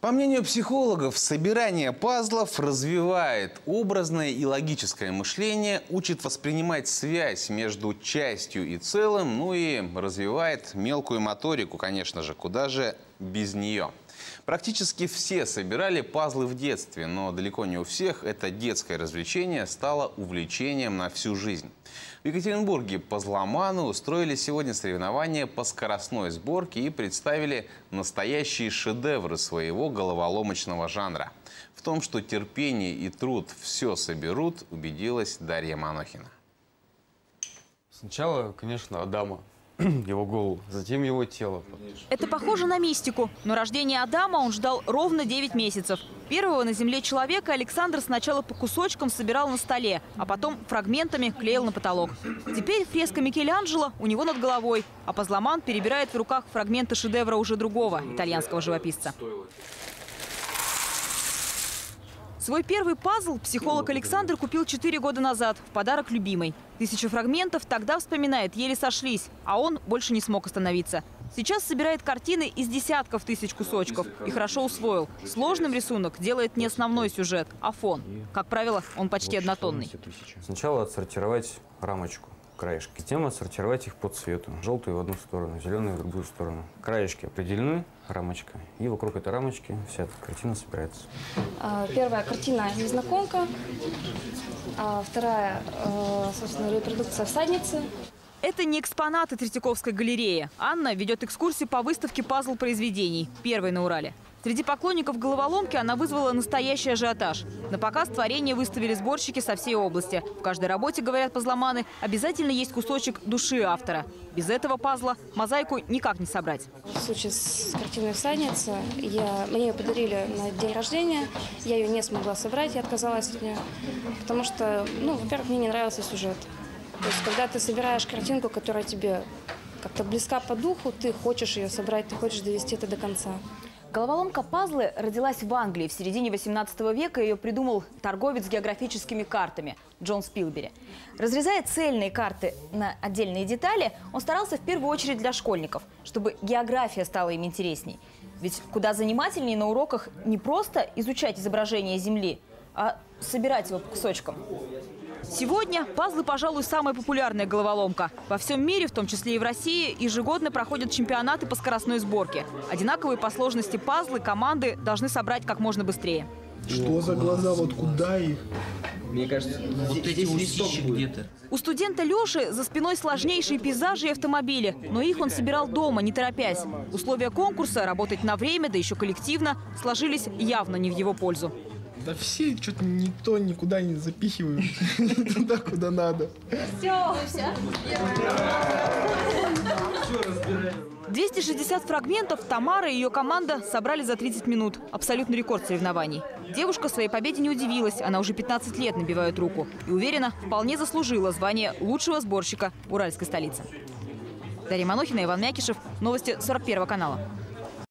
По мнению психологов, собирание пазлов развивает образное и логическое мышление, учит воспринимать связь между частью и целым, ну и развивает мелкую моторику, конечно же, куда же без нее. Практически все собирали пазлы в детстве, но далеко не у всех это детское развлечение стало увлечением на всю жизнь. В Екатеринбурге пазломаны устроили сегодня соревнования по скоростной сборке и представили настоящие шедевры своего головоломочного жанра. В том, что терпение и труд все соберут, убедилась Дарья Манохина. Сначала, конечно, Адама, его голову, затем его тело. Это похоже на мистику, но рождение Адама он ждал ровно 9 месяцев. Первого на земле человека Александр сначала по кусочкам собирал на столе, а потом фрагментами клеил на потолок. Теперь фреска Микеланджело у него над головой, а Пазломан перебирает в руках фрагменты шедевра уже другого итальянского живописца. Свой первый пазл психолог Александр купил 4 года назад в подарок любимой. Тысячу фрагментов тогда, вспоминает, еле сошлись, а он больше не смог остановиться. Сейчас собирает картины из десятков тысяч кусочков и хорошо усвоил. Сложным рисунок делает не основной сюжет, а фон. Как правило, он почти однотонный. Сначала отсортировать рамочку краешки. Затем отсортировать их по цвету. Желтую в одну сторону, зеленую в другую сторону. Краешки определены, рамочка. И вокруг этой рамочки вся эта картина собирается. А, первая картина «Незнакомка», а вторая, э, собственно, репродукция «Всадницы». Это не экспонаты Третьяковской галереи. Анна ведет экскурсию по выставке пазл произведений, первой на Урале. Среди поклонников головоломки она вызвала настоящий ажиотаж. На показ творения выставили сборщики со всей области. В каждой работе, говорят пазломаны, обязательно есть кусочек души автора. Без этого пазла мозаику никак не собрать. В случае с картиной «Всадница» я, мне ее подарили на день рождения. Я ее не смогла собрать, я отказалась от нее. Потому что, ну, во-первых, мне не нравился сюжет. То есть, когда ты собираешь картинку, которая тебе как-то близка по духу, ты хочешь ее собрать, ты хочешь довести это до конца. Головоломка пазлы родилась в Англии. В середине 18 века ее придумал торговец географическими картами Джон Спилбери. Разрезая цельные карты на отдельные детали, он старался в первую очередь для школьников, чтобы география стала им интересней. Ведь куда занимательнее на уроках не просто изучать изображение Земли, а собирать его по кусочкам. Сегодня пазлы, пожалуй, самая популярная головоломка. Во всем мире, в том числе и в России, ежегодно проходят чемпионаты по скоростной сборке. Одинаковые по сложности пазлы команды должны собрать как можно быстрее. Что за глаза? Вот куда их? Мне кажется, вот эти усищи где-то. У студента Леши за спиной сложнейшие пейзажи и автомобили. Но их он собирал дома, не торопясь. Условия конкурса, работать на время, да еще коллективно, сложились явно не в его пользу. Да все что-то никто никуда не запихивают. Туда, куда надо. Все. 260 фрагментов Тамара и ее команда собрали за 30 минут. Абсолютный рекорд соревнований. Девушка своей победе не удивилась. Она уже 15 лет набивает руку. И уверена, вполне заслужила звание лучшего сборщика уральской столицы. Дарья Манохина, Иван Мякишев. Новости 41 канала.